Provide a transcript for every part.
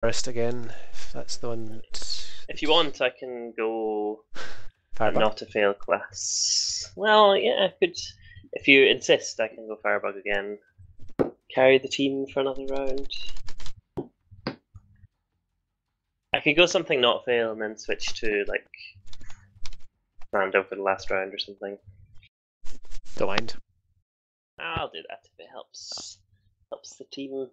Forest again, if that's the one. That... If you want, I can go Firebug. not a fail class. Well, yeah, I could. If you insist, I can go Firebug again. Carry the team for another round. I could go something not fail and then switch to like Mando for the last round or something. Don't mind. I'll do that if it helps helps the team.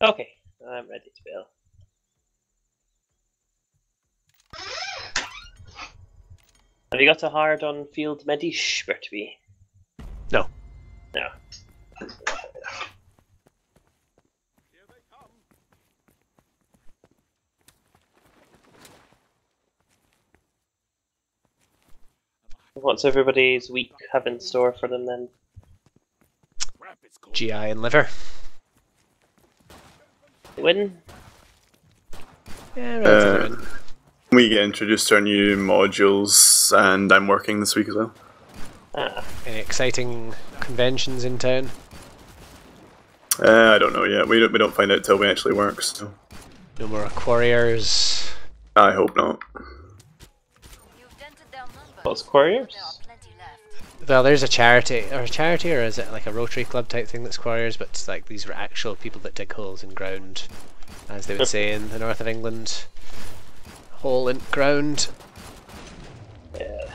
Okay, I'm ready to bail. Have you got a hard on field medish, Bertby? No. No. What's everybody's week have in store for them then? GI and liver. Win? Yeah, relatively Uh, win. We get introduced to our new modules, and I'm working this week as well. Ah, Any exciting conventions in town? Uh, I don't know yet. We don't, we don't find out till we actually work, so No more quarriers. I hope not. what's Quarriers? Well, there's a charity, or a charity, or is it like a Rotary Club type thing that's quarriers? But like these were actual people that dig holes in ground, as they would say in the north of England. Hole in ground. Yeah.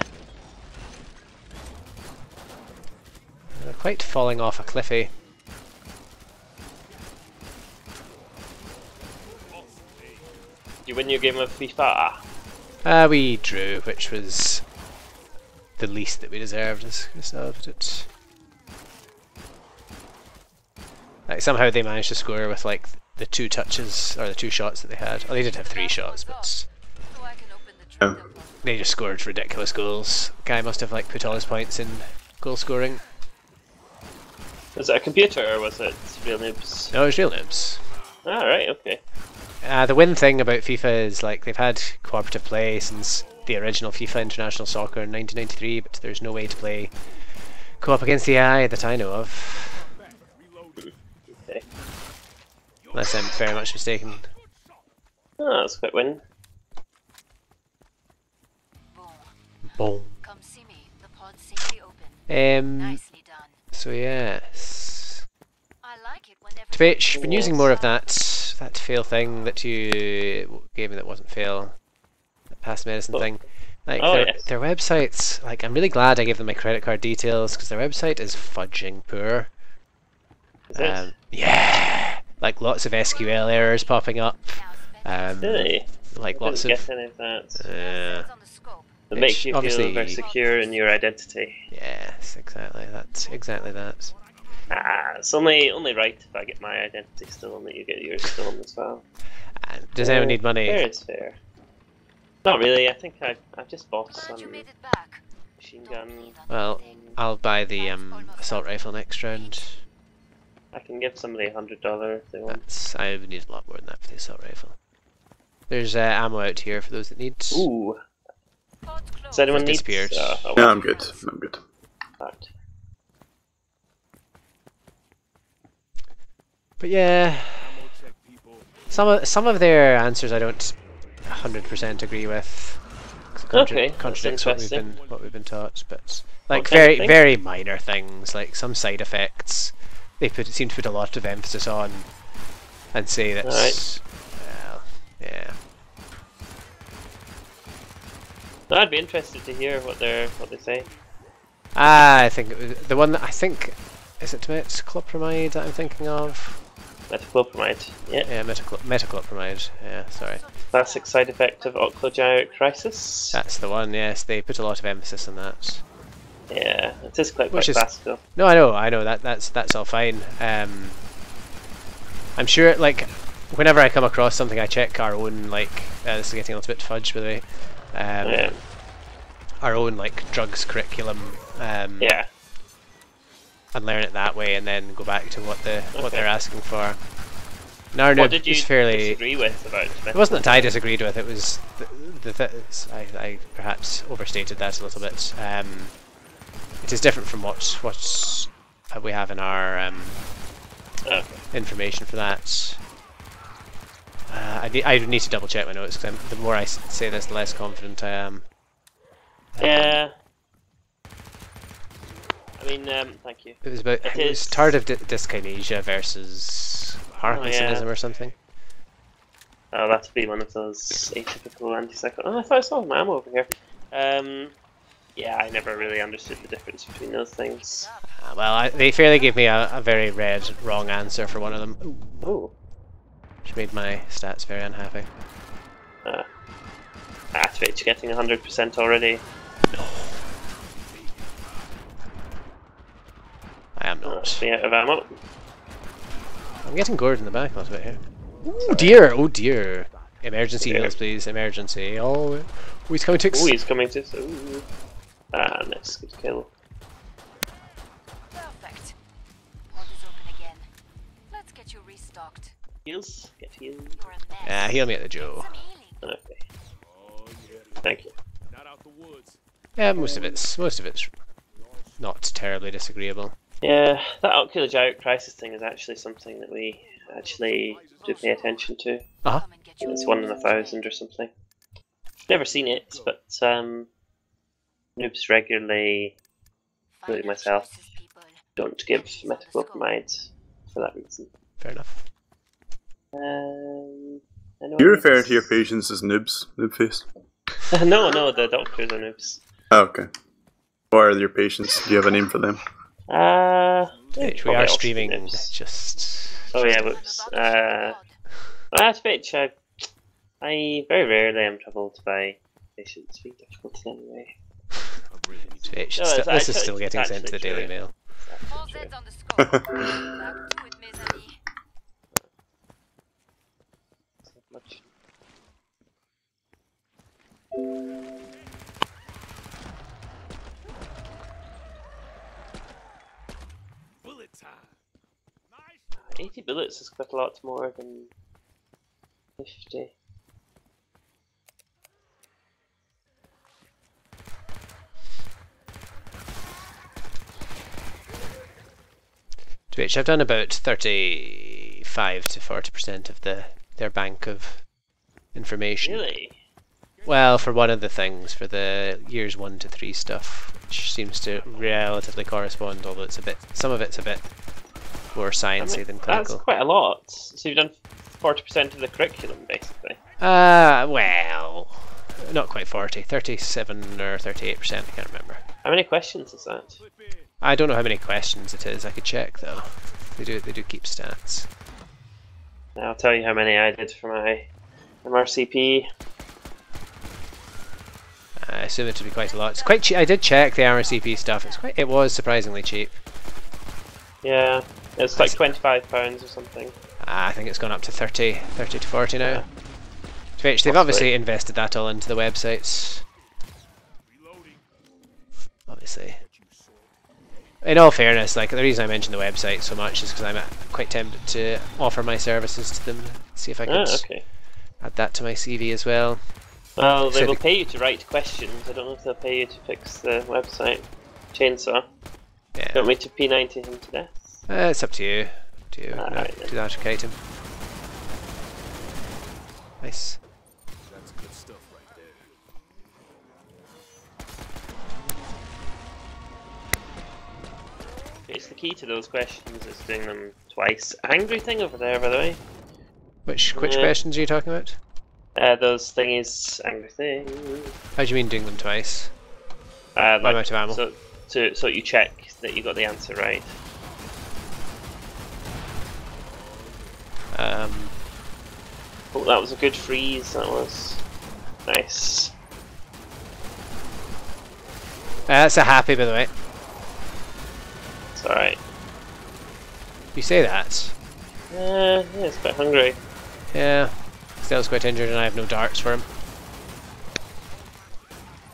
They're quite falling off a cliffy. You win your game of FIFA. Uh, we drew, which was the least that we deserved, Gustav put it. Like somehow they managed to score with like the two touches or the two shots that they had. Oh, they did have three shots, but they just scored ridiculous goals. Guy must have like put all his points in goal scoring. Was it a computer or was it real noobs? No, it was real noobs. Alright, okay. Uh, the win thing about FIFA is like they've had cooperative play since the original FIFA International Soccer in 1993, but there's no way to play co-op against the AI that I know of, unless I'm very much mistaken. Oh, that's quick win. Boom. Come see me. The pod's safely open. Um. Nicely done. So yes, I like it when Twitch been using more of that that fail thing that you gave me that wasn't fail, that Passmedicine Oh. thing. Like Oh, their, yes. their websites, like I'm really glad I gave them my credit card details because their website is fudging poor. Is it? Um, yeah, like lots of SQL errors popping up. Um, really? like I lots didn't of get any of that. uh, on the scope. It makes you feel very secure in your identity. yes, exactly that, exactly that. Ah, it's only only right if I get my identity stolen that you get yours stolen as well. And does anyone need money? Fair is fair. Not really. I think I I just bought some you made it back. machine gun. Well. I'll buy the um, assault rifle next round. I can give somebody a hundred dollar if they want. That's I would need a lot more than that for the assault rifle. There's uh, ammo out here for those that need. Ooh, does anyone need? disappeared. Uh, oh, Yeah, I'm good. I'm good. right. But yeah, some of some of their answers I don't 100% agree with. contra- Okay, contradicts what we've been what we've been taught, but like kind very very minor things like some side effects. They put seem to put a lot of emphasis on, and say that. Alright. Well, yeah. No, I'd be interested to hear what they are what they say. Ah, I think it was the one that I think is it metoclopramide that I'm thinking of. Metoclopramide. Yeah. Yeah, metaclo- metoclopramide. Yeah, sorry. Classic side effect of oculogyric crisis. That's the one. Yes, they put a lot of emphasis on that. Yeah, it is quite Which quite is- classical. No, I know, I know that that's that's all fine. Um, I'm sure, like, whenever I come across something, I check our own like. Uh, this is getting a little bit fudge, by the way. Um, Yeah. Our own like drugs curriculum. Um, Yeah. And learn it that way, and then go back to what the what they're asking for. Narnib What did you is fairly. disagree with about It wasn't that I disagreed with. It was the, the I, I perhaps overstated that a little bit. Um, it is different from what what we have in our um, Okay. information for that. Uh, I, need, I need to double check my notes because the more I say this, the less confident I am. Yeah. I mean, um, thank you. It was about It it was tardive dyskinesia versus Parkinsonism yeah. or something. Oh, that's be one of those atypical antipsychotic. Oh, I thought I saw my ammo over here. Um, yeah, I never really understood the difference between those things. Uh, well, I, they fairly gave me a, a very red wrong answer for one of them, Ooh, Oh, which made my stats very unhappy. uh, activate you getting 100% already. No. I am Oh, not. be out of ammo. I'm getting gored in the back a little bit here. Oh dear! Oh dear! Emergency Dear. heals, please. Emergency. Oh, oh, he's coming to. Ooh, he's coming to. Ooh. Ah, nice, good kill. Perfect. Pod is open again. Let's get you restocked. Heals, get healed. You're. Ah, heal me at the Joe. Some healing. Okay. Thank you. Yeah, most of it's most of it's not terribly disagreeable. Yeah, that oculogyric crisis thing is actually something that we actually do pay attention to. Uh-huh. Come and get you It's one in a thousand or something. Never seen it, but um, noobs regularly including myself. don't give metoclopramide for that reason. Fair enough. Um, You else? refer to your patients as noobs, noob face. no, no, the doctors are noobs. Oh, okay. What are your patients? Do you have a name for them? Uh, yeah, we are streaming. noobs. Just. Oh yeah, I'm whoops. about to start Uh, the pod. bitch. I, I very rarely am troubled by patients being difficult in any way. Bitch, No, sti- it's this is still getting sent to the actually Daily true. Mail. All 80 bullets is quite a lot more than 50. To which I've done about 35 to 40% of the their bank of information. Really? Well, for one of the things, for the years 1 to 3 stuff, which seems to relatively correspond, although it's a bit, some of it's a bit more I sciencey mean, than that's clinical. quite a lot. So you've done forty percent of the curriculum, basically. Uh, well, not quite 40, 37 or 38%, I can't remember. How many questions is that? I don't know how many questions it is, I could check though. They do, they do keep stats. I'll tell you how many I did for my MRCP. I assume it to be quite a lot. It's quite cheap. I did check the RCP stuff. It's quite. It was surprisingly cheap. Yeah, it's like twenty-five pounds or something. Ah, I think it's gone up to 30, 30 to 40 now. Yeah. Twitch, they've Possibly. obviously invested that all into the websites. Obviously. In all fairness, like the reason I mention the website so much is because I'm uh, quite tempted to offer my services to them. See if I could Ah, okay. add that to my CV as well. Well, they So will the- pay you to write questions. I don't know if they'll pay you to fix the website. Chainsaw. Yeah, You want me to P90 him to death? Uh, it's up to you. Up to you. No, do that, okay, Tim. Nice. It's the key to those questions is doing them twice. Angry thing over there, by the way. Which which questions are you talking about? Uh, those thingies, angry thing. How do you mean doing them twice? Uh, I'm like, out of ammo. So, to, so you check that you got the answer right. Um, Oh, that was a good freeze. That was nice. that's a happy, by the way. It's alright. You say that. Uh, yeah, it's quite hungry. Yeah. Steel's quite injured and I have no darts for him.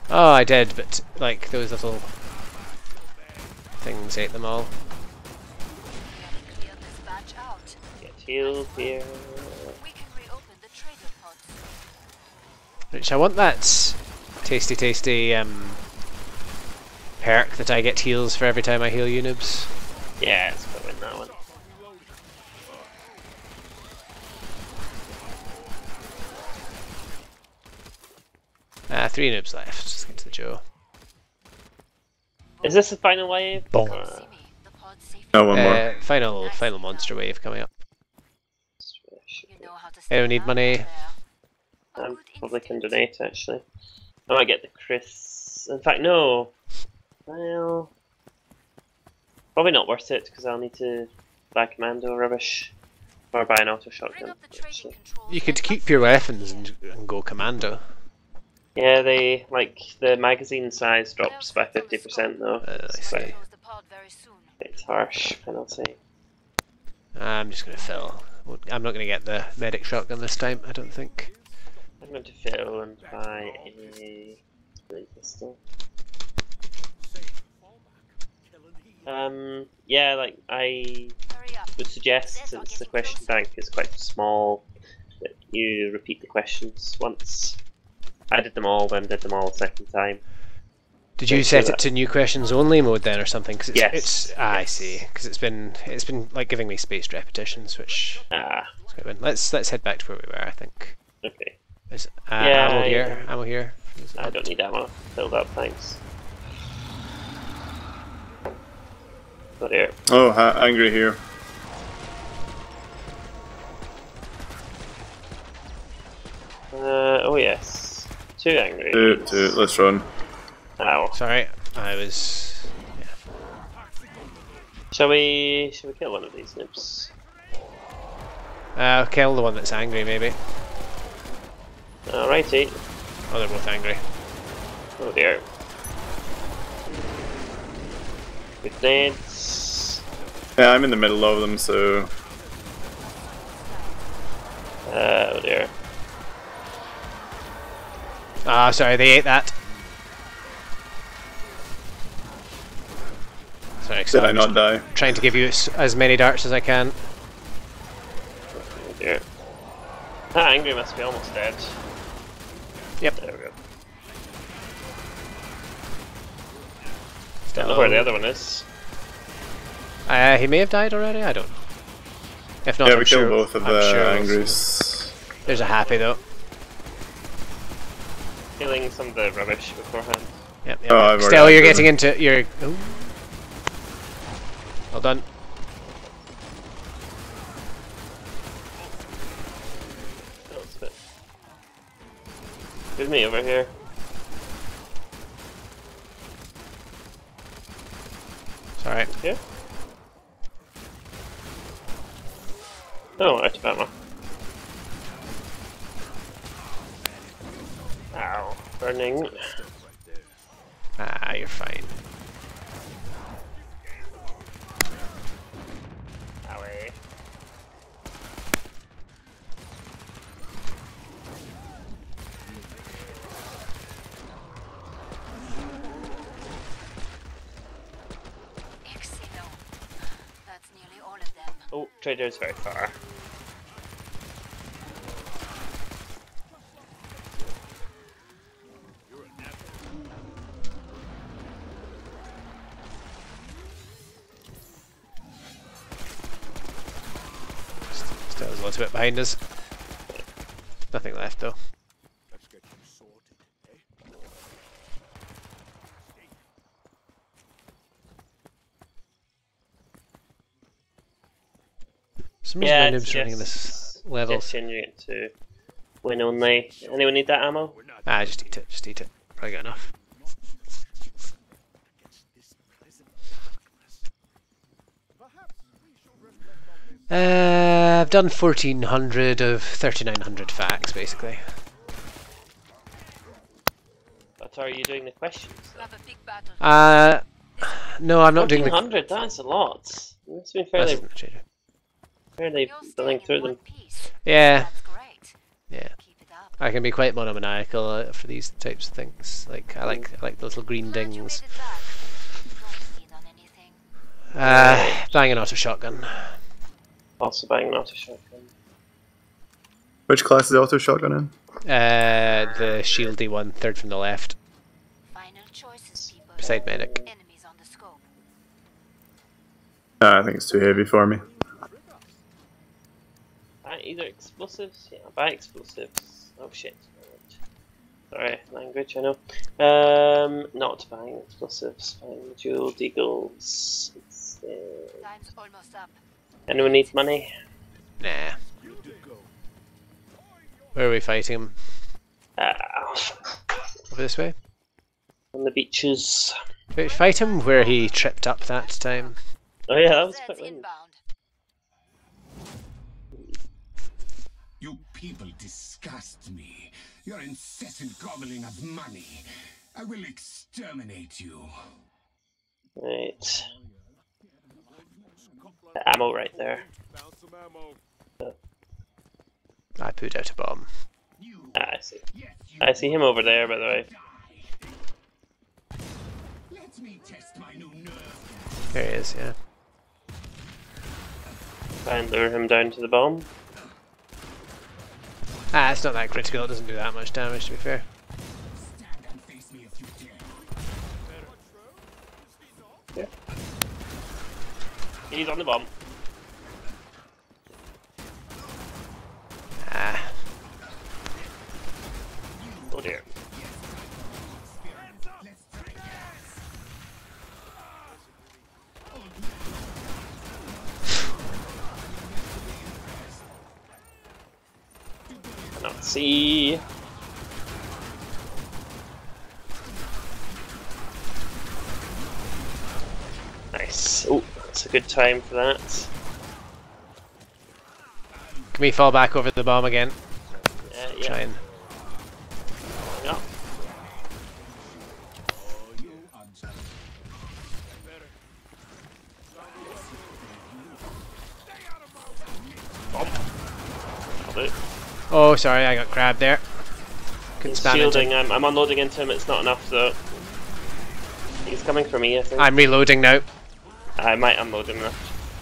Oh, I did, but like those little things ate them all. Gotta clear this batch out. Get here. We can reopen the trader pods. Which I want that tasty, tasty um, perk that I get heals for every time I heal Unibs. Yeah, let's go win that one. Ah, three noobs left. Just get to the Joe. Is this the final wave? Bonk. Uh, See me. The pod's safe. No, one more. Uh, final, final monster wave coming up. You know how to Anyone stay need money? out there. A I good probably can instinct. donate actually. I might get the Kriss. In fact, no. Well, probably not worth it because I'll need to buy commando rubbish or buy an auto shotgun. up the trading Actually. You could keep your weapons and, and go commando. Yeah, they like the magazine size drops by Now set on fifty the percent though. Uh, I see. quite- Close the pod very soon. It's harsh penalty. I'm just gonna fill. I'm not gonna get the medic shotgun this time. I don't think. I'm going to fill and buy a pistol. Um, yeah, like I would suggest since the question bank is quite small that you repeat the questions once. I did them all, then did them all a second time. Did you set it to new questions only mode then, or something? Cause it's, Yes, it's ah, I see. Because it's been it's been like giving me spaced repetitions, which Ah, is let's let's head back to where we were. I think. okay. Is uh, Yeah, ammo yeah. here? Ammo here. I don't need ammo. Filled up, thanks. Oh dear. Oh, ha- angry here. Uh, oh yes. Too angry. Two, two, let's run. Ow. Sorry, I was. Shall we? Shall we kill one of these nibs? Uh, kill the one that's angry, maybe. Alrighty. Oh, they're both angry. Oh dear. Good nades. Yeah, I'm in the middle of them, so Uh, oh dear. Ah, sorry, they ate that. Sorry, did I not die? trying to give you as, as many darts as I can. Dear. That angry must be almost dead. Yep. There we go. Don't know where the other one is. Uh, he may have died already. I don't. know. If not, yeah, I'm we sure, killed both of I'm the sure angries. There's a happy though. Killing some of the rubbish beforehand. Yep. yep. Oh, I've already Still, you're getting into you're. Well done. That was a bit. Good me over here. Sorry. Here? Oh, out of ammo. Ow. Burning. Ah, you're fine. Owie. Excellent. That's nearly all of them. Trader's very far. Still there's lots of it behind us. Nothing left though. Some reason Yeah, my it's noob's running this just- level. Just changing it to win only. Anyone need that ammo? Ah, just eat it, just eat it. Probably got enough. Uh, I've done 1400 of 3900 facts, basically. But are you doing the questions? Have a big battle. Uh, no, I'm not doing the. 1400, that's a lot. It's been That fairly, doesn't change it. fairly You're staying going through them. piece. Yeah, yeah. Keep it up. I can be quite monomaniacal uh, for these types of things. Like I like I like the little green dings. made it back. Don't lean on anything. Uh, buying an auto shotgun. Also buying an auto shotgun. Which class is the auto shotgun in? Uh, the shieldy one, third from the left. Final choices, people. Beside medic. Enemies on the scope. Uh, I think it's too heavy for me. Buy either explosives? Yeah, buy explosives. Oh shit. Sorry, language, I know. Um, not buying explosives, buying dual deagles. instead. Time's almost up. Anyone need money? Nah. Where are we fighting him? Uh, Over this way? on the beaches. We fight him where he tripped up that time? Oh yeah, that was Zed's quite people disgust me. Your incessant gobbling of money. I will exterminate you. Right. The ammo right there. I put out a bomb. Ah, I see. I see him over there, by the way. die. Let me test my new nerve. There he is, yeah. Try and lure him down to the bomb. Ah, it's not that critical, it doesn't do that much damage to be fair. Stand and face me if you dare. He's on the bomb. Ah, Oh dear. Cannot see. Nice. Oh, that's a good time for that. can we fall back over the bomb again? Uh, Try yeah. and... yeah. Bomb. That'll do. Oh, sorry, I got grabbed there. Couldn't He's shielding. I'm, I'm unloading into him. It's not enough though. He's coming for me. I think. I'm reloading now. I might unload him now.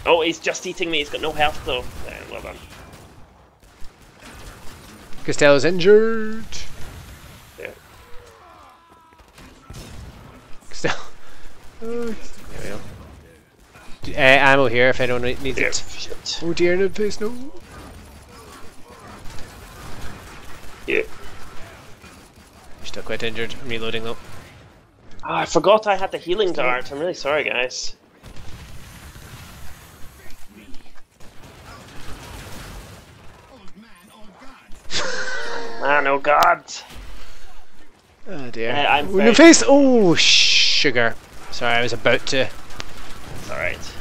Oh, he's just eating me. He's got no health though. Yeah, well done. Costello's injured. Yeah. Costello. Oh, there we go. Uh, ammo here if anyone needs Yeah. it. Shit. Oh dear, no please no. Yeah. Still quite injured. I'm reloading though. Oh, I forgot I had the healing dart. I'm really sorry, guys. Man, old God. Man, oh god. Oh dear. Uh, I'm oh, very- face! Oh, sugar. Sorry, I was about to. It's alright.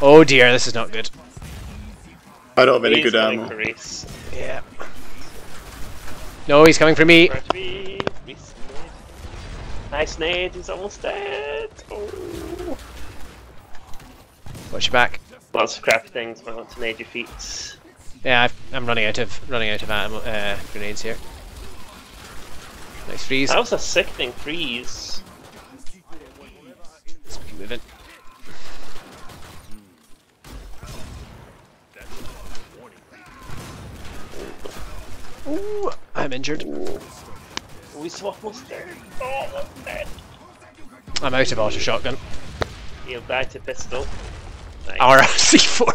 Oh dear, this is not good. I don't have any He's good coming ammo. Yeah. No, he's coming for me. Where to be? Reese. Nice nade. He's almost dead. Oh. Watch your back. Lots of crappy things. Might want to nade your feet. Yeah, I've, I'm running out of running out of ammo, uh, grenades here. Nice freeze. That was a sickening freeze. Let's keep moving. Ooh, I'm injured. Oh, he's almost dead. Oh, almost. I'm out of auto shotgun. He'll die to pistol. Nice. Or C4.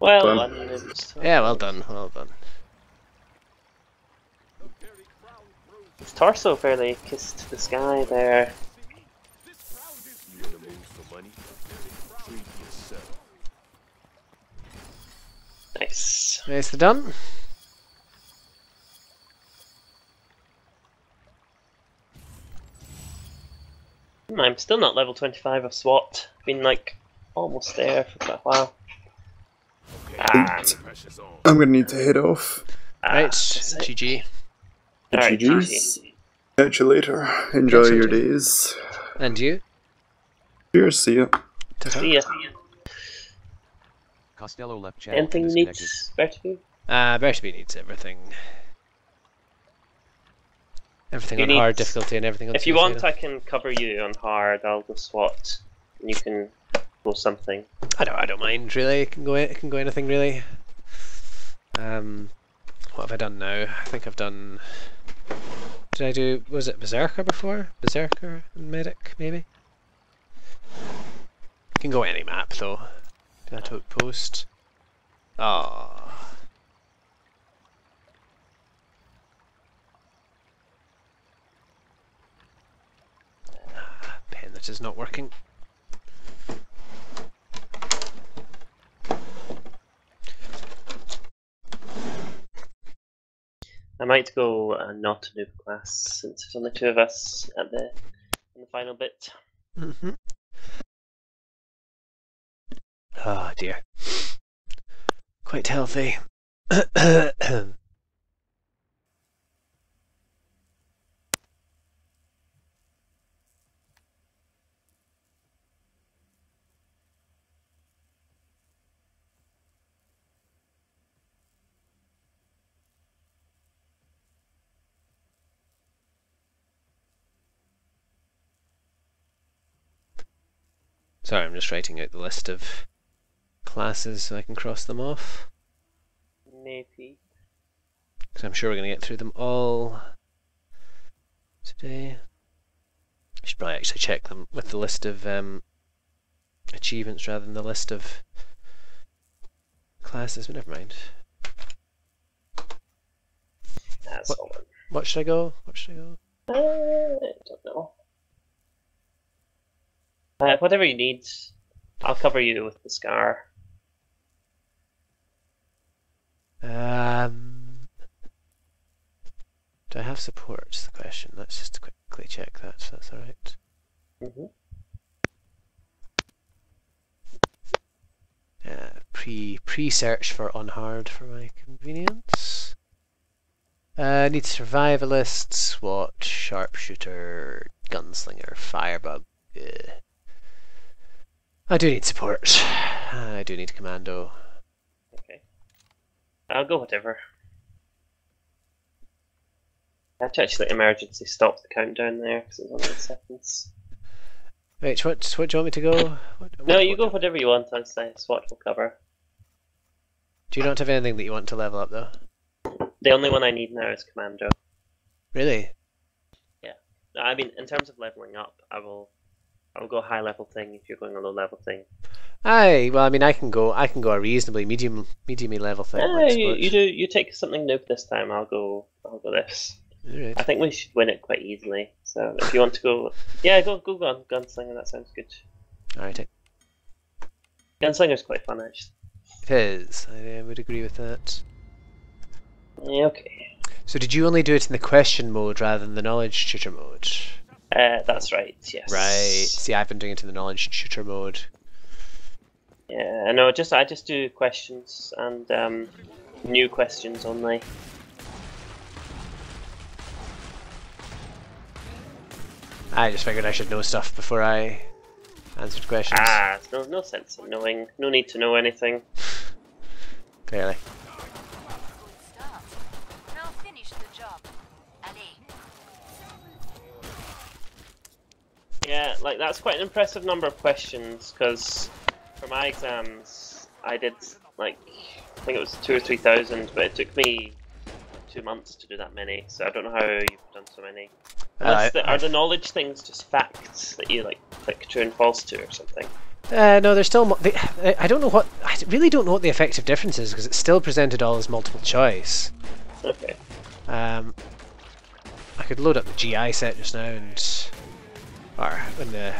Well Done. done. Yeah, well done, well done. His torso fairly kissed the sky there. Nice. Nicely done. I'm still not level 25 of SWAT. Been like almost there for quite a while. Ah, I'm gonna need to head off. ah, Right, that's. GG. Alright, GG. Catch you later. Enjoy Catch your later. days. And you? Cheers. See ya. See ya. Costello left channel Anything needs Bertie? Uh, Bertby needs everything. Everything You on need- hard difficulty and everything on If you want. I can cover you on hard. I'll go SWAT. And you can go something. I don't. I don't mind really. It can go. It can go anything really. Um, what have I done now? I think I've done. Did I do? Was it Berserker before? Berserker and Medic maybe. Can go any map though. That outpost. Ah. Pen that is not working. I might go uh, not a noob class since there's only two of us at the in the final bit. Mm-hmm. Oh dear. Quite healthy. Sorry, I'm just writing out the list of classes so I can cross them off. Maybe. Because I'm sure we're going to get through them all today. I should probably actually check them with the list of um, achievements rather than the list of classes, but never mind. That's What- What should I go? What should I go? Uh, I don't know. Uh, whatever you need, I'll cover you with the scar. Um, do I have support? Is the question. Let's just quickly check that. So that's all right. Mm-hmm. Uh, pre pre search for on hard for my convenience. Uh, need survivalist, SWAT, sharpshooter, gunslinger, firebug. Uh, I do need support. I do need commando. Okay. I'll go whatever. I had to actually emergency stop the countdown there because it was only seconds. Wait, what? What do you want me to go? What, No, what- you go whatever you want. I'll say SWAT will cover. Do you not have anything that you want to level up though? The only one I need now is commando. Really? Yeah. I mean, in terms of leveling up, I will, I will go high level thing if you're going a low level thing. Aye. Well, I mean, I can go. I can go a reasonably medium, mediumy level thing. Like you, you do you take something noob this time. I'll go. I'll go this. Alright. I think we should win it quite easily. So if you want to go, yeah, go go gun gunslinger. That sounds good. Alright. Gunslinger's quite fun actually. It is. I would agree with that. Yeah, okay. So did you only do it in the question mode rather than the knowledge shooter mode? Uh, that's right. Yes. Right. See, I've been doing it in the knowledge shooter mode. Yeah. No, just I just do questions and um, new questions only. I just figured I should know stuff before I answered questions. Ah, no, no sense in knowing. No need to know anything. Clearly. Good start. Now finish the job. Allez. Yeah, like that's quite an impressive number of questions because for my exams I did like I think it was two or three thousand, but it took me two months to do that many. So I don't know how you've done so many. Uh, the, are the knowledge things just facts that you like click true and false to or something? Uh, no, there's still. They, I don't know what. I really don't know what the effective difference is because it's still presented all as multiple choice. Okay. Um, I could load up the GI set just now and, or when the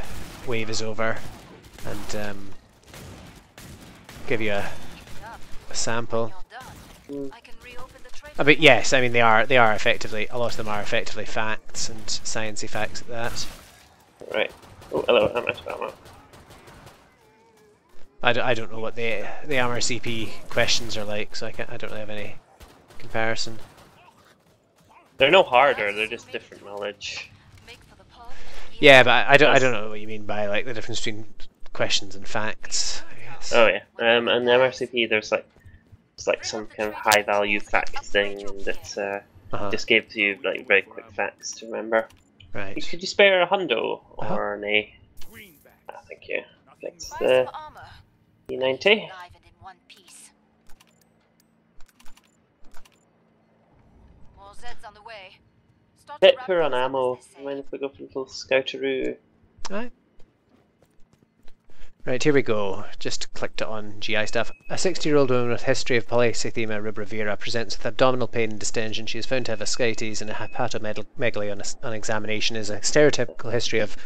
wave is over, and um, give you a, a sample. I can reopen the trade. But yes, I mean they are they are effectively a lot of them are effectively facts and sciencey facts at that. Right. Oh, hello. How much? I, d- I don't know what the the MRCP questions are like, so I can't, I don't really have any comparison. They're no harder. They're just different knowledge. Make for the pod. Yeah, but I, I don't I don't know what you mean by like the difference between questions and facts. Oh yeah. Um, and the MRCP, there's like it's like some kind of high value fact thing, that uh, Uh-huh. just gives you like very quick facts to remember. Right. Could you spare a hundo Uh-huh. or nay? Ah, thank you. It's the some armor. P90. Live and in one piece. More Zeds on the way. Start to Bit poor on things ammo. they. Mind if we go for a little scouteroo? Right. Right, here we go. Just clicked it on GI stuff. A 60-year-old woman with history of polycythemia rubra presents with abdominal pain and distension. She is found to have ascites and a hepatomegaly on, on examination. Is a stereotypical history of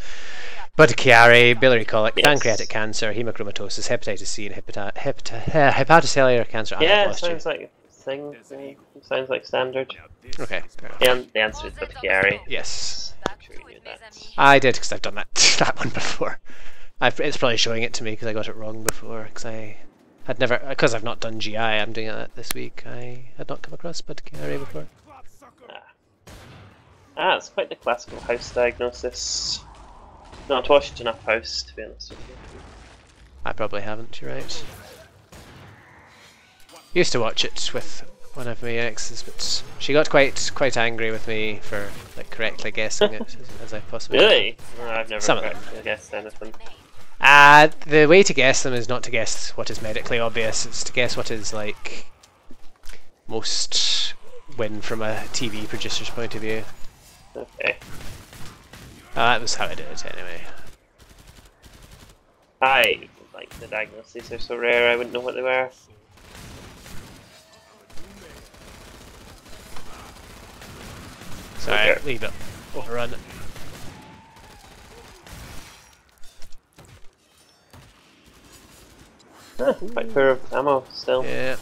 Budd-Chiari, biliary colic, Yes. pancreatic cancer, hemochromatosis, hepatitis C, and hepata- hepata- uh, hepatocellular cancer. Ah, Yeah, lost you. sounds like a thing. yeah, Sounds like standard. Okay. fair enough. Yeah, the answer is Budd-Chiari. Yes. Sure you to knew it, that. mes amis. I did because I've done that that one before. I've, it's probably showing it to me because I got it wrong before because I had never because I've not done GI. I'm doing it this week. I had not come across Budd-Chiari before. Ah, it's quite the classical house diagnosis. Not watched enough house, to be honest with you. I probably haven't. You're right. Used to watch it with one of my exes, but she got quite quite angry with me for like correctly guessing it as, as I possibly. could. Really? No, I've never Some of them. correctly guessed anything. Uh, the way to guess them is not to guess what is medically obvious, it's to guess what is like most win from a TV producer's point of view. Okay. Uh, that was how I did it anyway. I like the diagnoses are so rare I wouldn't know what they were. Sorry, Okay. leave it. Overrun it. Huh, quite poor of ammo still. Yeah.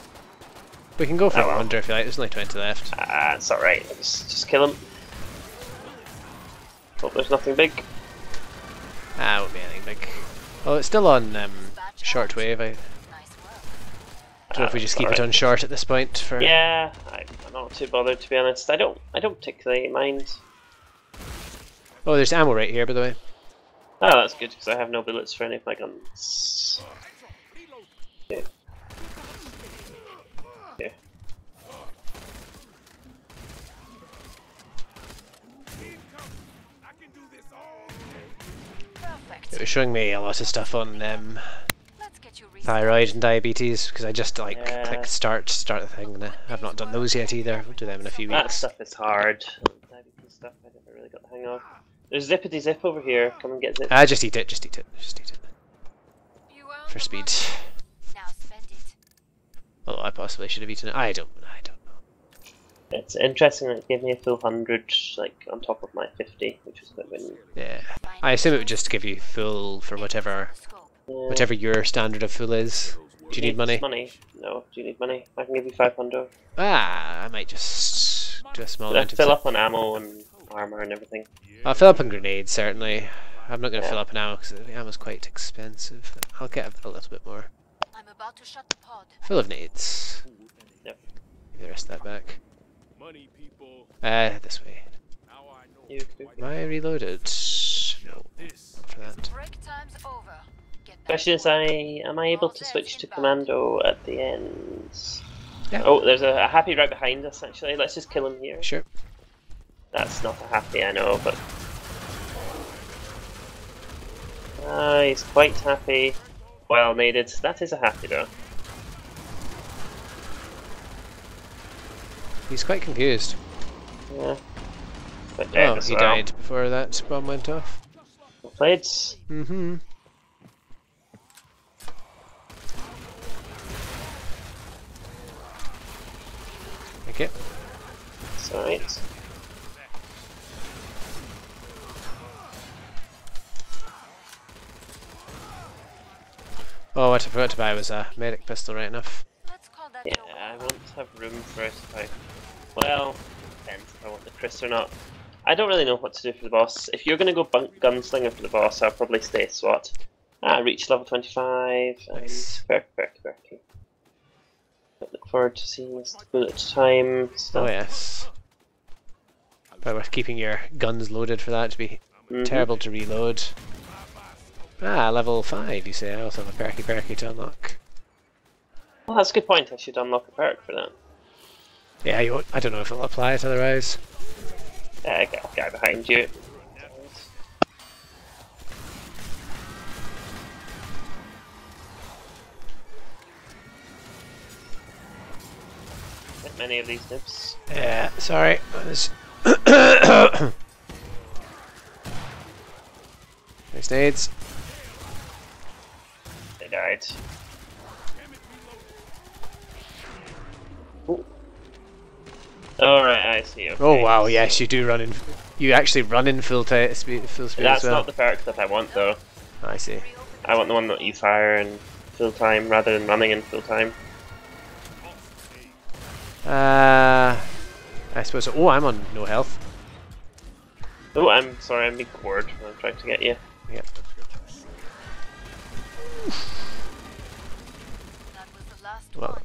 We can go for Oh, a well. wonder if you like, there's only 20 left. Ah, it's alright. Just, just kill him. Hope there's nothing big. Ah, won't be anything big. Oh, it's still on um, shortwave. I don't know if we Ah, just keep it on short at this point for. Yeah, I, I'm not too bothered to be honest. I don't, I don't particularly mind. Oh, there's ammo right here, by the way. Oh, that's good because I have no bullets for any of my guns. Yeah. Okay. Perfect. It was showing me a lot of stuff on um, Let's get you restocked. Thyroid and diabetes because I just like Yeah. click start start the thing and I have not done those yet either. We'll do them in a few weeks. That weeks. stuff is hard. Diabetes stuff I never really got the hang of. There's zippity zip over here. Come and get zip. Ah, just eat it. Just eat it. Just eat it for speed. money. Now spend it. Although I possibly should have eaten it. I don't. I don't know. It's interesting that it gave me a full hundred, like on top of my fifty, which was quite winning. Yeah. I assume it would just give you full for whatever Scope. Yeah. Whatever your standard of full is. Do you need money? Money? No. Do you need money? I can give you five hundred. Ah, I might just do a small Did I amount of fill up on ammo and armor and everything? I'll fill up on grenades certainly. I'm not going to Yeah. fill up now because the ammo's quite expensive. I'll get a, a little bit more. I'm about to shut the pod. Full of nades. Yep. Give the rest of that back. Money, people. Uh, this way. Now I know. Am I reloaded? No, This. not for that. Break time's over. Get back Question is. I am I able to switch to commando at the end? Yeah. Oh, there's a, a happy right behind us. Actually, let's just kill him here. Sure. That's not a happy, I know, but ah, he's quite happy. Well needed. That is a happy though. He's quite confused. Yeah. But Oh, he well. died before that bomb went off. Played. Mm-hmm. Okay. It's alright. Oh, what I forgot to buy was a medic pistol, right enough. Let's call that Yeah, I over. won't have room for it if I. Well, depends if I want the Kriss or not. I don't really know what to do for the boss. If you're gonna go bunk gunslinger for the boss, I'll probably stay SWAT. Ah, reach level 25. Nice. Very, very, very keen. Forward to seeing this bullet time Oh stuff. yes. Probably worth keeping your guns loaded for that to be Mhm. terrible to reload. Ah, level 5 you say. I also have a perky perky to unlock. Well, that's a good point. I should unlock a perk for that. Yeah, you I don't know if it'll apply it otherwise. Uh, guy behind you. Many of these nibs. Yeah, sorry. Was- nades. They died. Alright, I see. Okay. Oh wow, yes, you do run in. You actually run in full speed, full speed That's as well. not the perk that I want though. I see. I want the one that you fire in full time rather than running in full time. Uh, I suppose. Oh, I'm on no health. Oh, I'm sorry, I'm being cord. I'm trying to get you. Yep. That was the last Well, one.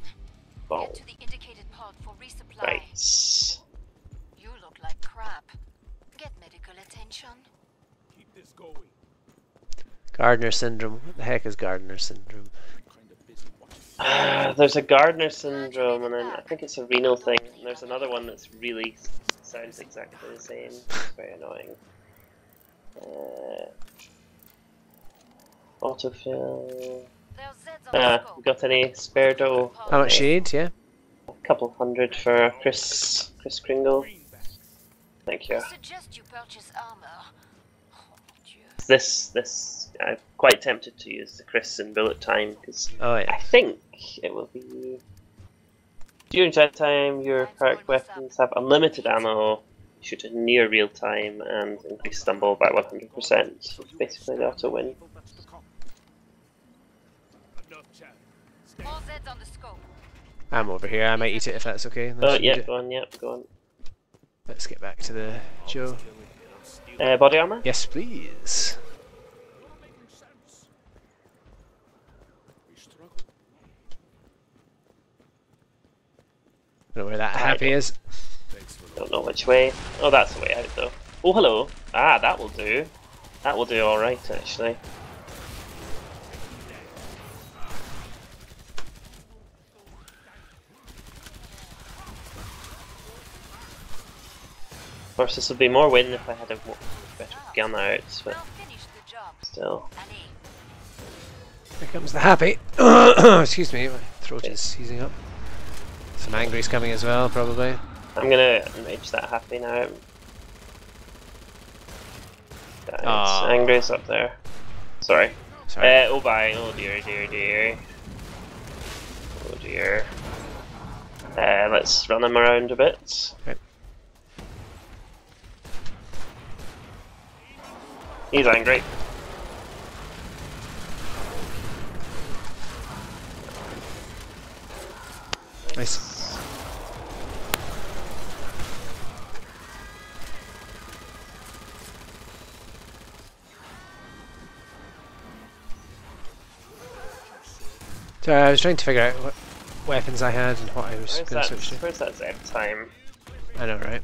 Oh, Head to the indicated pod for resupply. right. You look like crap. Get medical attention. Keep this going. Gardner syndrome. What the heck is Gardner syndrome? Kind of busy watching. There's a Gardner syndrome, and then I think it's a renal thing. And there's another one that's really sounds exactly the same. It's very annoying. Uh, autofill. There's Zeds on Ah, got any spare dough? How much you need? Yeah. A couple hundred for Kriss Chris Kringle. Thank you. I suggest you purchase armor. Oh. This this I'm quite tempted to use the Kriss and bullet time because Oh I think it will be during that time your perk weapons have unlimited ammo, shoot in near real time, and increase stumble by 100%. So it's basically the auto win. Enough chat. Stay More Zeds on the scope. I'm over here. I might eat it if that's okay. That Oh yeah, go on, yeah, go on. Let's get back to the Joe. Uh, body armor? Yes, please. not making sense. We struggle. I don't know where that Right. happy is. Thanks for the Don't know which way. Oh, that's the way out though. Oh, hello. Ah, that will do. That will do alright actually. Of course, this would be more win if I had a better gun out, but Well, finish the job. still. Here comes the happy. Excuse me, my throat is seizing up. Some angry's coming as well, probably. I'm gonna mage that happy now. Aw. Angry's up there. Sorry. Sorry. Uh, oh bye. Oh dear, dear, dear. Oh dear. Uh, let's run him around a bit. Okay. He's angry. Nice. Sorry, I was trying to figure out what weapons I had and what I was going to switch to. Where's that Zed time? I know, right?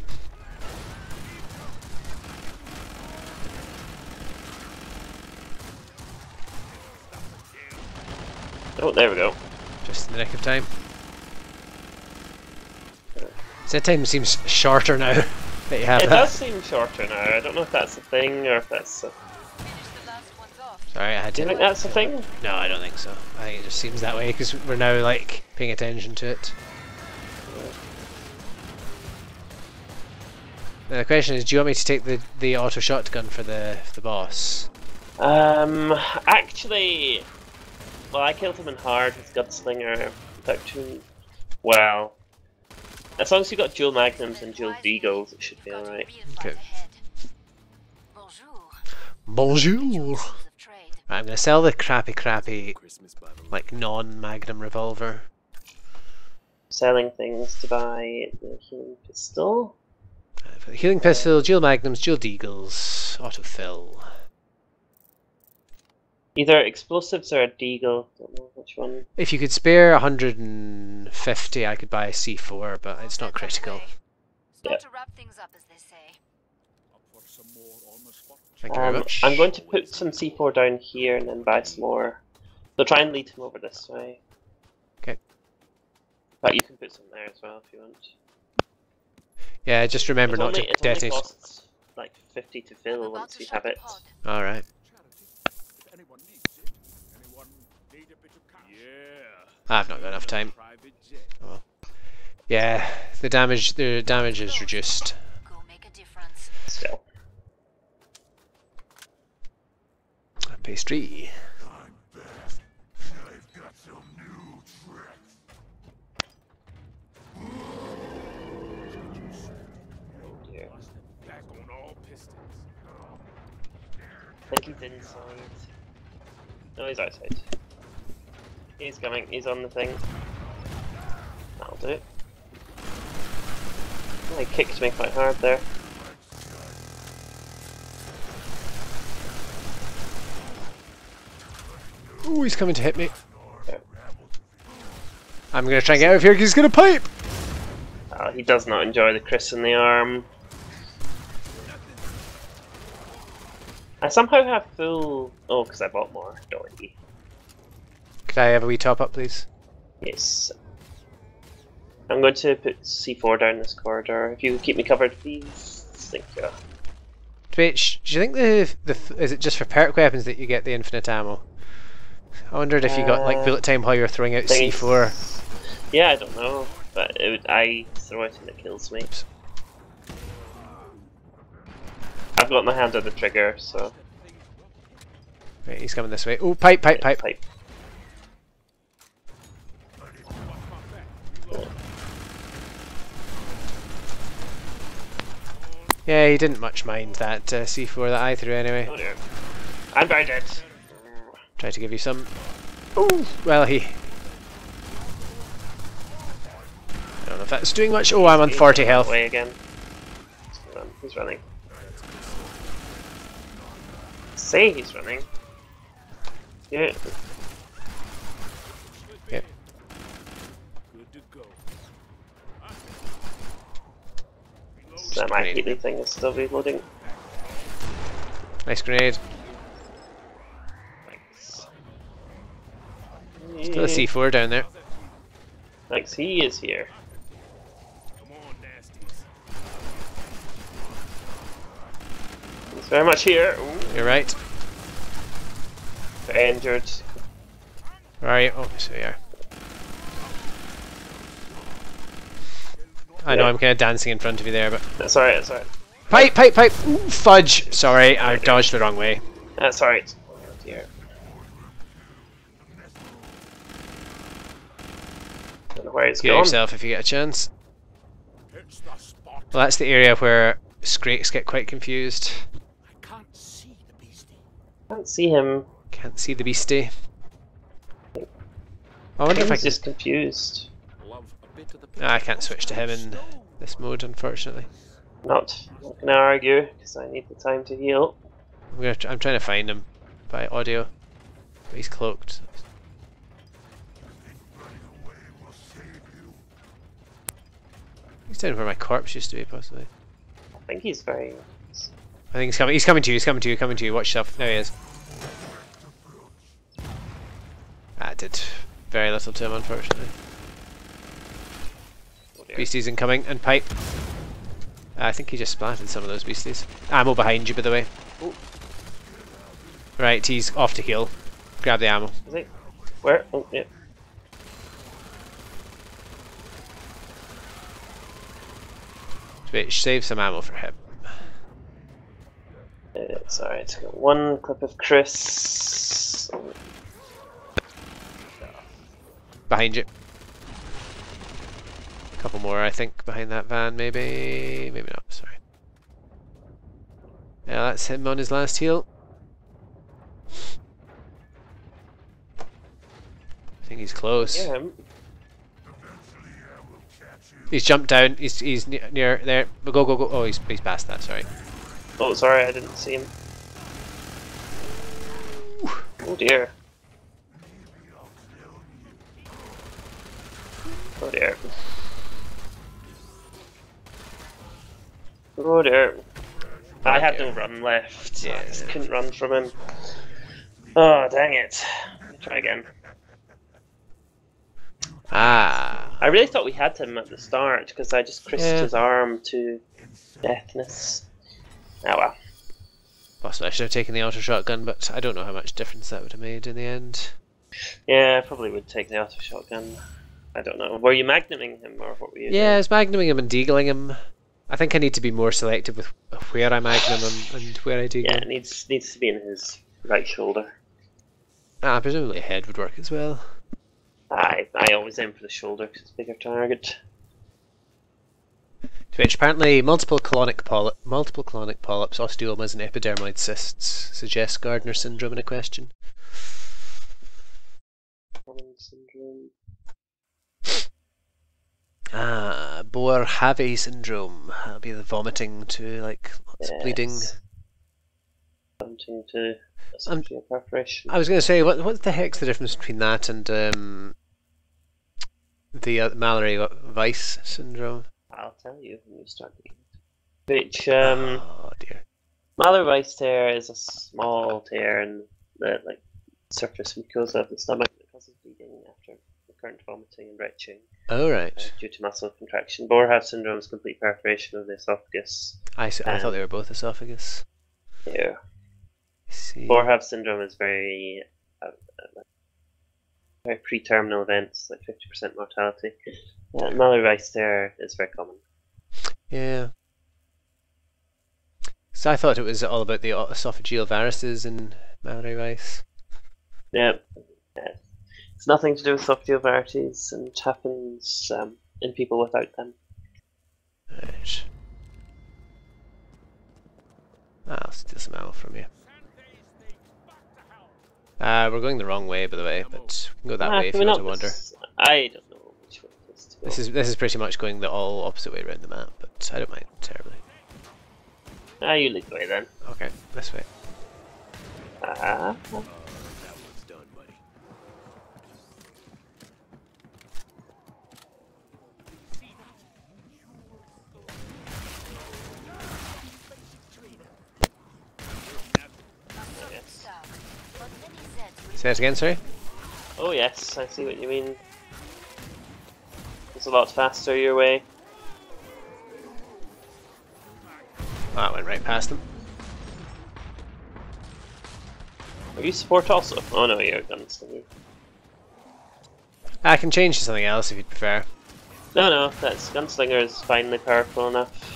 Oh, there we go. Just in the nick of time. Zed time seems shorter now that you have It that. does seem shorter now. I don't know if that's a thing or if that's. A... Sorry, I had Do you think that's a thing? No, I don't think so. I think it just seems that way because we're now like paying attention to it. Now, the question is, do you want me to take the the auto shotgun for the for the boss? Um, actually, well, I killed him in hard with Gunslinger without too. Well, as long as you got dual magnums and dual deagles, it should be alright. Okay. Bonjour. Bonjour. Tools of trade. I'm gonna sell the crappy, crappy Christmas by the like non-magnum revolver. Selling things to buy the healing pistol. Uh, for the healing pistol, dual magnums, dual deagles, autofill. Either explosives or a deagle. Don't know which one. If you could spare 150, I could buy a C4, but it's not Zeds on the critical. way. Start Yeah. to wrap things up, as they say. Up for some more on the spot. Thank you very Um, much. I'm going to put some C4 down here and then buy some more. So try and lead him over this way. Okay. But you can put some there as well if you want. Yeah, just remember It not only, to it only detonate. costs like 50 to fill once you have it. Alright. Charity. If anyone needs it, anyone need a bit of cash. Yeah. I've not got enough time. Private jet. Yeah, the damage the damage is reduced. pastry. Yeah. Back on all pistons. I. No, he's outside. He's coming, he's on the thing. That'll do it. Well, he kicked me quite hard there. Ooh, he's coming to hit me. I'm gonna try and get out of here he's gonna pipe! Oh, he does not enjoy the Kriss in the arm. I somehow have full. Oh, because I bought more. Dorothy. Could I have a wee top up, please? Yes. I'm going to put C4 down this corridor. If you keep me covered, please. Thank you. Wait, sh- do you think the, the is it just for perk weapons that you get the infinite ammo? I wondered if you got like bullet time while you're throwing out thingies. C4. Yeah, I don't know, but it would, I throw it and it kills me. Oops. I've got my hand on the trigger, so. Wait, he's coming this way. Oh, pipe, pipe, pipe. Pipe. Yeah, he didn't much mind that uh, C4 that I threw anyway. Oh dear. I'm very dead. Try to give you some. Oh, well, he. I don't know if that's doing much. Oh, I'm on 40 health. Away again. He's running. Say he's running. Yeah. Yep. Good to go. So my healing thing is still reloading. Nice grenade. Still a C4 down there. Thanks, he is here. He's very much here. Ooh, You're right. very injured. Where are you? Oh, so you are. I know Yeah. I'm kind of dancing in front of you there, but That's alright, that's alright. pipe, pipe, pipe. Ooh, fudge. Sorry, I dodged the wrong way. That's alright. Oh dear. Don't know where he's Get gone. yourself if you get a chance. It's the spot. Well, that's the area where Scrakes get quite confused. I can't see the beastie. Can't see him. Can't see the beastie. I wonder if I He's can. just confused. Love a bit of the Ah, I can't switch to him in this mode, unfortunately. Not, not gonna argue, because I need the time to heal. I'm, gonna tr- I'm trying to find him by audio. But he's cloaked. He's down where my corpse used to be, possibly. I think he's very. I think he's coming. He's coming to you. He's coming to you. Coming to you. Watch yourself. There he is. That did very little to him, unfortunately. Oh. Beasties incoming and pipe. I think he just splatted some of those beasties. Ammo behind you, by the way. Right, he's off to heal. Grab the ammo. Is he? Where? Oh, yeah. Wait, save some ammo for him. Uh, it's alright. One clip of Kriss. Behind you. A couple more, I think, behind that van, maybe. Maybe not, sorry. Yeah, that's him on his last heal. I think he's close. Yeah, him. He's jumped down. He's he's ne- near there. But go go go. Oh, he's he's past that. Sorry. Oh, sorry, I didn't see him. Oh dear. Oh dear. Oh dear. I had no run left. I just couldn't run from him. Oh, dang it. Try again. Ah. I really thought we had him at the start because I just crisped Yeah. his arm to deathness. Oh well. Possibly I should have taken the auto shotgun, but I don't know how much difference that would have made in the end. Yeah, I probably would take the auto shotgun. I don't know. Were you magnuming him or what were you Yeah, I was magnuming him and deagling him. I think I need to be more selective with where I magnum him and where I deagle? Yeah, it needs needs to be in his right shoulder. Ah, presumably head would work as well. I I always aim for the shoulder because it's a bigger target. Which apparently multiple colonic polyp, multiple colonic polyps, osteomas, and epidermoid cysts suggest Gardner syndrome in a question. Syndrome. Ah, Boerhaave syndrome. That'll be the vomiting to like lots of bleeding. Yes. Something to Um. I was going to say, what what the heck's the difference between that and um, the uh, Mallory-Weiss syndrome? I'll tell you when you start the Which um, oh dear. Mallory-Weiss tear is a small tear in the like surface mucosa of the stomach that causes bleeding after recurrent vomiting and retching Oh uh, right. due to muscle contraction. Boerhaave syndrome is complete perforation of the esophagus. I, see, I thought they were both esophagus. Yeah. Boerhaave syndrome is very uh, uh, very pre-terminal events, like fifty percent mortality. Uh, Mallory-Weiss tear very common. Yeah. So I thought it was all about the esophageal varices in Mallory-Weiss. Yeah. yeah. It's nothing to do with esophageal varices and it happens um, in people without them. Right. I'll steal some ammo from you. Uh, we're going the wrong way, by the way, but we can go that Ah, way if you want to wander. I don't know which way it is to go. This is this is pretty much going the all opposite way around the map, but I don't mind terribly. Ah, you lead the way then. Okay, this way. Ah, That one's done, buddy. yes. Down. But then he said we Say it again, sorry. Oh yes, I see what you mean. It's a lot faster your way. That I went right past them. Are you support also? Oh no, you're a gunslinger. I can change to something else if you'd prefer. No, no, that's gunslinger is finally powerful enough.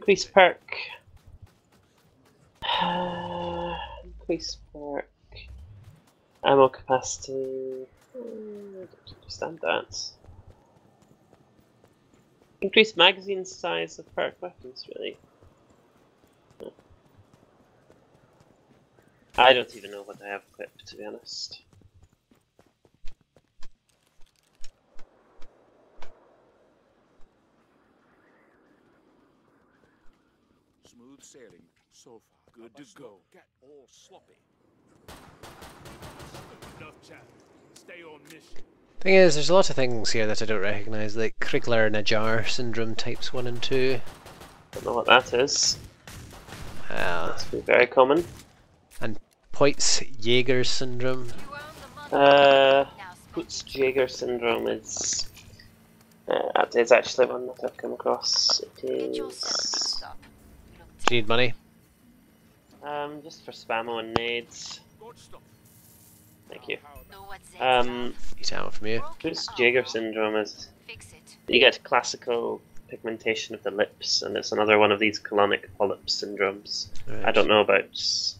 Increase perk. Increase perk. Ammo capacity. I don't understand that. Increase magazine size of perk weapons, really. I don't even know what I have equipped, to be honest. Sailing so far. Good to go. Got all sloppy. Enough chat. Stay on mission. Thing is, there's a lot of things here that I don't recognise, like Crigler-Najjar syndrome types 1 and 2. Don't know what that is. Uh, That's very common. And Poitz Jaeger syndrome. You earned. Uh, now Peutz-Jeghers syndrome is. Uh, it's actually one that I've come across. It get yourself is. Fixed. You Do you need money? Um, just for spammo and nades. Thank you. know what Zed's Um, Need ammo from you. Broken Peutz arm. Jeghers syndrome is. You get classical pigmentation of the lips, and it's another one of these colonic polyp syndromes. Right. I don't know about.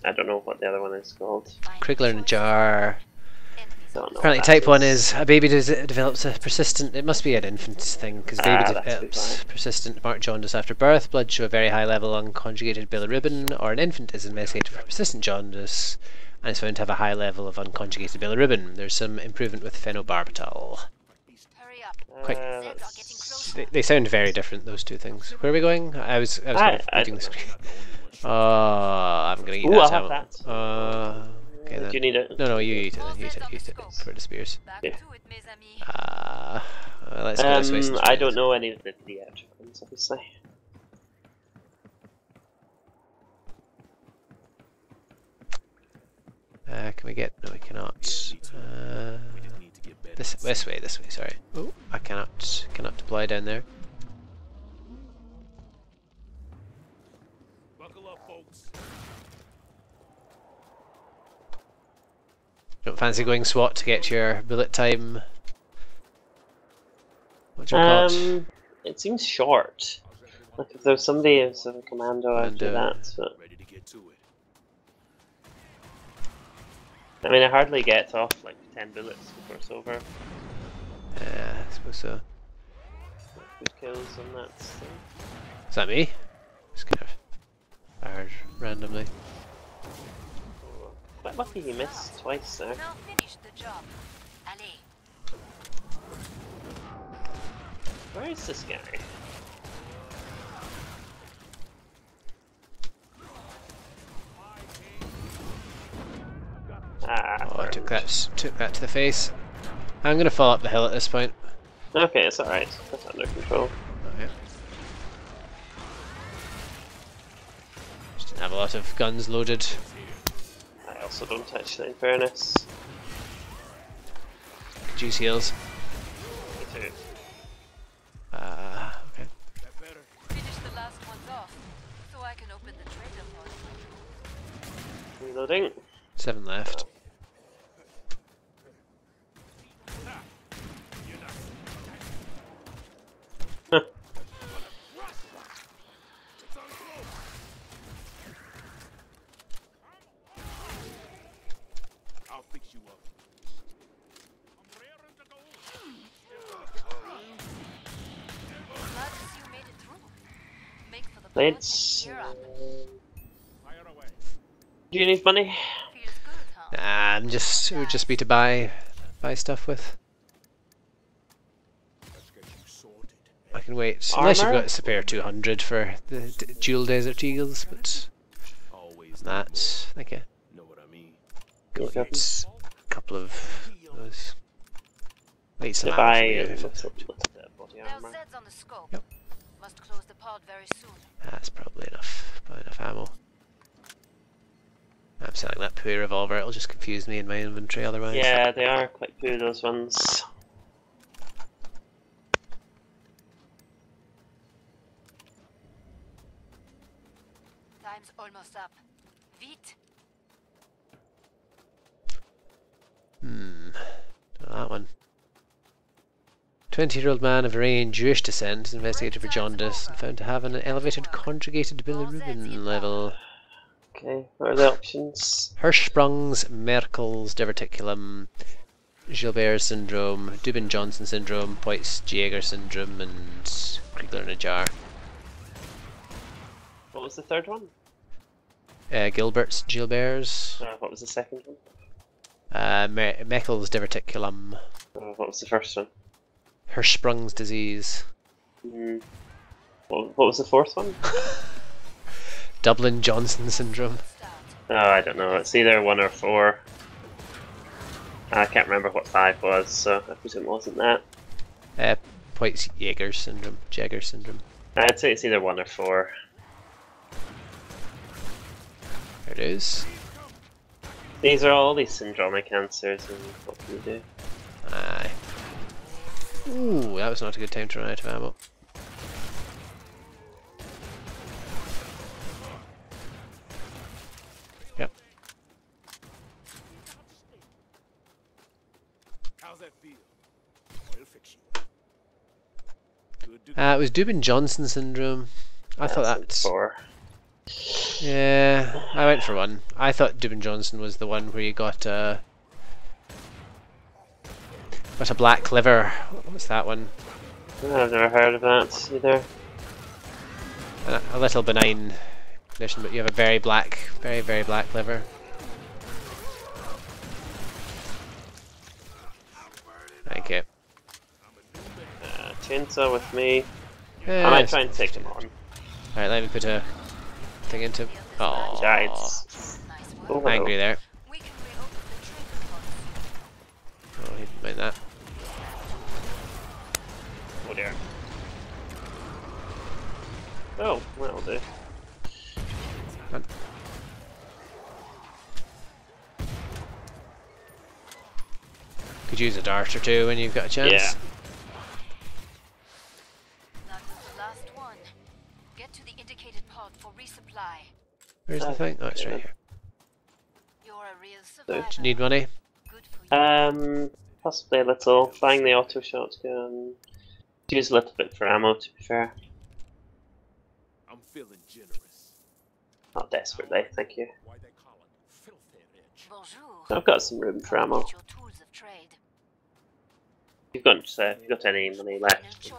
I don't know what the other one is called. Find Crigler-Najjar. Enemies Don't on know. Apparently, type that 1 is a baby des- develops a persistent. It must be an infant thing because baby Ah, develops persistent marked jaundice after birth. Blood show a very high level of unconjugated bilirubin, or an infant is investigated for persistent jaundice and is found to have a high level of unconjugated bilirubin. There's some improvement with phenobarbital. Hurry up. Quick. Uh, Zeds are let's- getting closer. They, they sound very different, those two things. Where are we going? I was, I was I, kind of I, reading I, the screen. Oh, I'm gonna eat Ooh, that. I'll have that. Uh, okay Do you need it? No, no, you eat it. then, You eat it. You eat it for the spears. Back Yeah. to it, mes amis. Uh, well, let's go this way. Um, since I don't know any of the theatrical ones, obviously. Uh, can we get? No, we cannot. Uh, We just need to get better. this this way. This way. Sorry. Oh, I cannot cannot deploy down there. Fancy going SWAT to get your bullet time. What's your? Um, it seems short. Like if there's somebody who's a commando, I'd do that. But Ready to get to it. I mean, I hardly get off like ten bullets before it's over. Yeah, I suppose so. Good kills on that. thing. Is that me? Just kind of fired randomly. Quite lucky he missed twice there. Now finish the job. Allez. Where is this guy? Ah, Oh, I took that, took that to the face. I'm gonna fall up the hill at this point. Okay, it's alright. That's under control. Oh, yeah. Just didn't have a lot of guns loaded. I also don't actually, in fairness. Juice heals. Me too. Uh, okay. That. Finish the last ones off, so I can open the trader pod. Reloading. Seven left. I'll fix you up. I'm raring to go. Glad to see you made it through. Make for the pod Let's. and gear up. Fire away. Do you need money? Feels good, huh? Nah, I'm just it would just be to buy buy stuff with. Let's get you sorted. I can wait unless you've got a spare 200 for the d- dual desert eagles, but Always that's like a know what I mean. go Okay. get a couple of those. Wait, some buy for you a if little it's- bit of body Now armor. Zed's on the scope. Yep. Must close the pod very soon. That's probably enough. Probably enough ammo. I'm selling that poo revolver. It'll just confuse me in my inventory otherwise. Yeah, they are quite cool, those ones. Time's almost up. Vite. Hmm. That one. 20 year old man of Iranian Jewish descent is investigated for jaundice and found to have an elevated conjugated bilirubin level. Okay, what are the options? Hirschsprung's, Meckel's diverticulum, Gilbert syndrome, Dubin Johnson syndrome, Peutz-Jeghers syndrome, and Crigler-Najjar. What was the third one? Uh, Gilbert's, Gilbert's, Uh, what was the second one? uh, Me- Meckel's diverticulum, Uh, what was the first one? Hirschsprung's disease, Mm. What, what was the fourth one? Dubin Johnson syndrome. Oh, I don't know. It's either one or four. I can't remember what five was, so I presume it wasn't that. Uh, Poit's Jaeger syndrome, Jeghers syndrome. I'd say it's either one or four. There it is. These are all these syndromic cancers, and what can you do? Aye. Ooh, that was not a good time to run out of ammo. Yep. How's that feel? I'll fix you. Good to Uh, it was Dubin Johnson syndrome. I thought That's four. Yeah, I went for one. I thought Dubin Johnson was the one where you got uh, got a black liver. What was that one? I've never heard of that either. A, a little benign condition, but you have a very black, very very black liver. Thank you. Uh, with me. Yeah, I might it's- try and take him on. Alright, let me put a thing into. Oh, Giants. Nice work. Oh, hello. angry there. We can reopen the trader pod. Oh, he didn't mind that. Oh dear. Oh, that'll do. Fun. Could use a dart or two when you've got a chance. Yeah. Where's the thing? Oh, it's right here. You're a real Do you survivor. Do you need money? good for you. Um, possibly a little. Buying the auto shotgun. Use a little bit for ammo, to be fair. I'm feeling generous. Not desperately, thank you. Why they call it filthy rich. Bonjour. I've got some room for ammo. Get your tools of trade. You've got, uh, you've got any money left?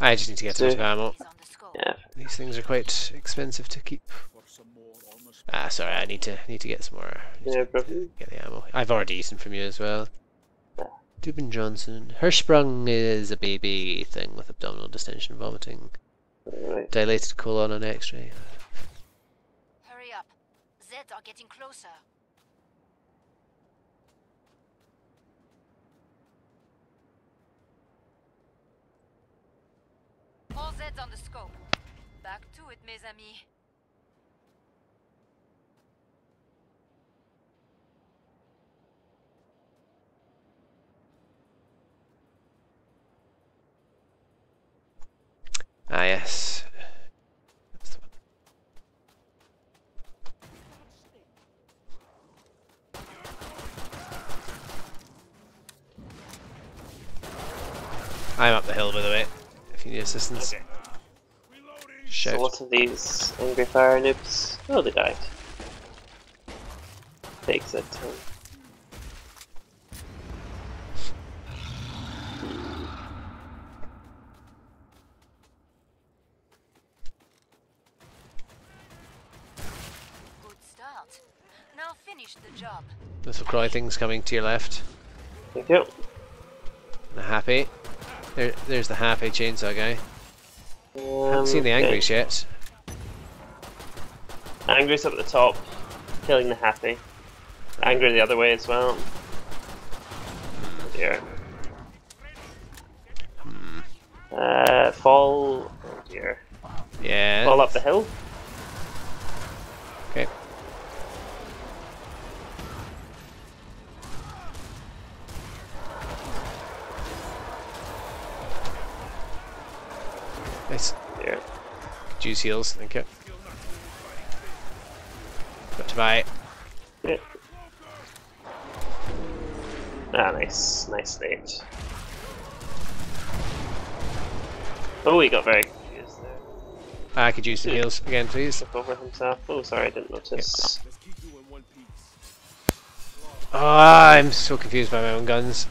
I just need to get So- some ammo. It's on the scope. Yeah. These things are quite expensive to keep. For some more honest Ah, sorry, I need to need to get some more. need to Get the ammo. I've already eaten from you as well. Yeah. Dubin Johnson. Hirschsprung is a baby thing with abdominal distension, vomiting, Alright. dilated colon on X-ray. Hurry up. Zeds are getting closer. All Zeds on the scope. Back to it, mes amis. Ah, yes. That's the one. I'm up the hill, by the way. If you need assistance, So shout. what are these angry fire noobs? Oh, they died. Takes a time. Good start. Now finish the job. Little things coming to your left. Thank you. The happy. There, there's the happy chainsaw guy. Um, Haven't seen the okay. angries yet. Angry's up at the top, killing the happy. Angry the other way as well. Oh dear. Uh, fall. Oh dear. Yeah. Fall up the hill. Okay. Nice. Dear. Juice heals, thank you. Got to buy. Yeah. Ah, nice, nice stage. Oh, he got very confused there. I could use the heals again, please. Over himself. Oh, sorry, I didn't notice. Let's keep you in one piece. Oh, I'm so confused by my own guns.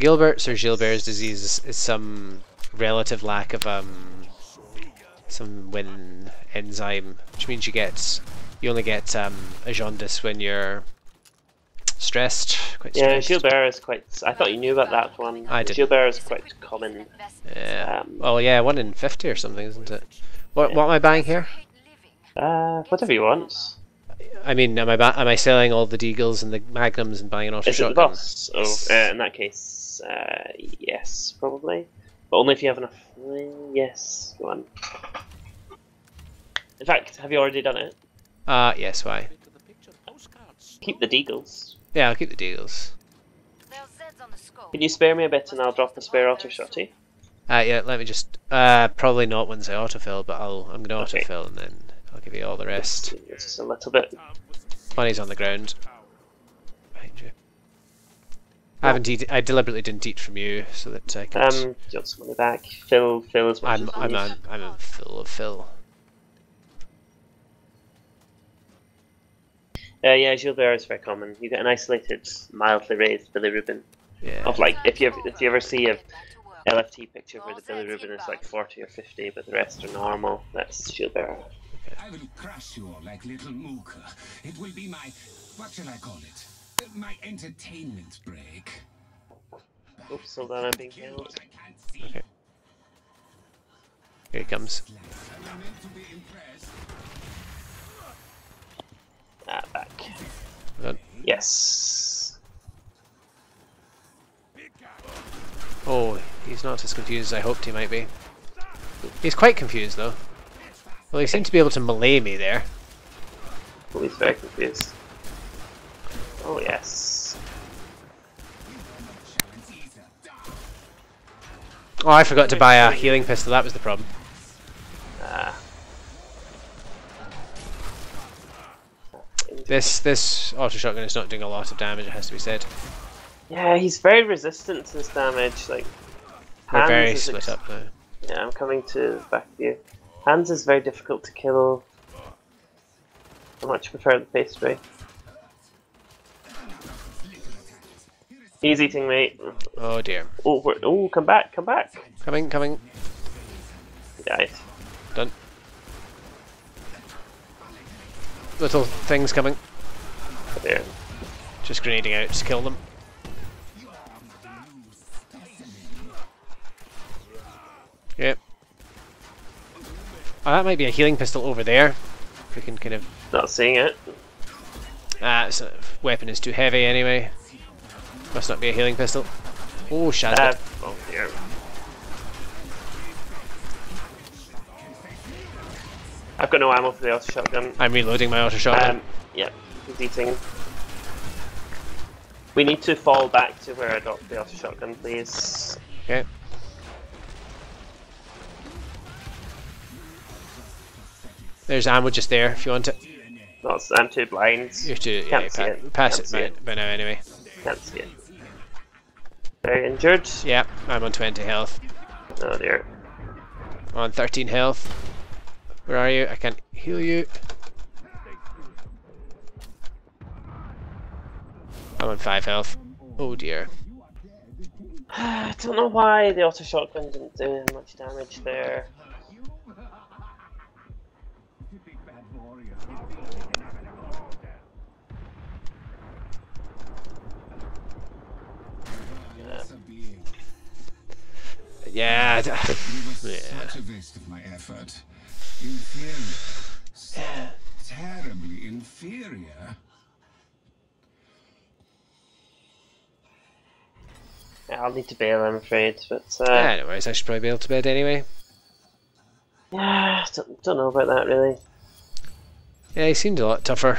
Gilbert's or Gilbert's disease is, is some relative lack of um some win enzyme, which means you get you only get um a jaundice when you're stressed. Quite Yeah, stressed. Gilbert is quite. I thought you knew about that one. I didn't. Gilbert is quite common. Yeah. Um, well, yeah, one in fifty or something, isn't it? What what am I buying here? Uh, whatever you want. I mean, am I ba- am I selling all the deagles and the magnums and buying an it shotgun? boss? Oh, uh, in that case, uh, yes, probably. But only if you have enough. Yes, go on. In fact, have you already done it? Uh yes, why? Into the picture postcards. Keep the deagles. Yeah, I'll keep the deagles. There's Zeds on the scope. Can you spare me a bit and I'll drop the spare auto shotty? Uh, yeah, let me just. Uh, probably not once I autofill, but I'll. I'm gonna Okay. autofill and then I'll give you all the rest. Just a little bit. Money's on the ground. Behind you. I haven't eat, I deliberately didn't eat from you so that I could. Um, got some money back. Fill, fill as much I'm as you I'm. I'm, I'm a full of Phil. Uh, yeah, Gilbert is very common. You get an isolated, mildly raised bilirubin. Yeah. Of like, if you ever, if you ever see a Get back to work. LFT picture where the bilirubin is like 40 or 50, but the rest are normal, that's Gilbert. I will crush you all like little Mooka. It will be my, what shall I call it? My entertainment break. Oops, hold on, I'm being killed. what I can't see. Okay. Here he comes. I'm meant to be impressed. Ah, back. Hold. Yes. Oh, he's not as confused as I hoped he might be. He's quite confused though. Well, he seemed to be able to melee me there. Oh, he's very confused. Oh yes. Oh, I forgot to buy a healing pistol. That was the problem. Ah. This this auto shotgun is not doing a lot of damage. It has to be said. Yeah, he's very resistant to this damage. Like, We're very is split up now. Yeah, I'm coming to back you. Hans is very difficult to kill. I much prefer the pastry. He's eating me. Oh dear. Oh, oh, come back, come back. Coming, coming. Guys. Done. Little things coming. There. Just grenading out to kill them. Yep. Oh, that might be a healing pistol over there. If we can kind of... Not seeing it. Ah, a weapon is too heavy anyway. Must not be a healing pistol. Oh, Uh, Shazbot. oh dear. I've got no ammo for the auto shotgun. I'm reloading my auto shotgun. Um, yeah, he's eating. We need to fall back to where I got the auto shotgun, please. okay. There's ammo just there if you want it. No, I'm too blind. You have to Can't see pa- it. pass Can't it see by, it. by now anyway. Can't see it. Very injured. Yeah, I'm on 20 health. Oh dear. On 13 health. Where are you? I can't heal you. I'm on 5 health. Oh dear. I don't know why the auto shotgun didn't do much damage there. Yeah. d- Yeah. such a waste of my effort. Inferior. So terribly inferior. Yeah, I'll need to bail, I'm afraid. But uh, Yeah, no worries. I should probably be able to bed anyway. yeah, don't, don't know about that really. Yeah, he seemed a lot tougher.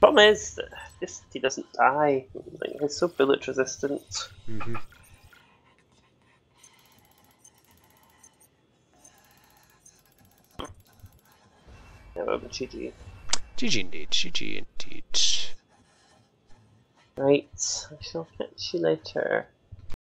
Problem is, that this he doesn't die. Like, he's so bullet resistant. Mhm. Um, yeah, well, but GG. GG indeed. GG indeed. Right, I shall catch you later.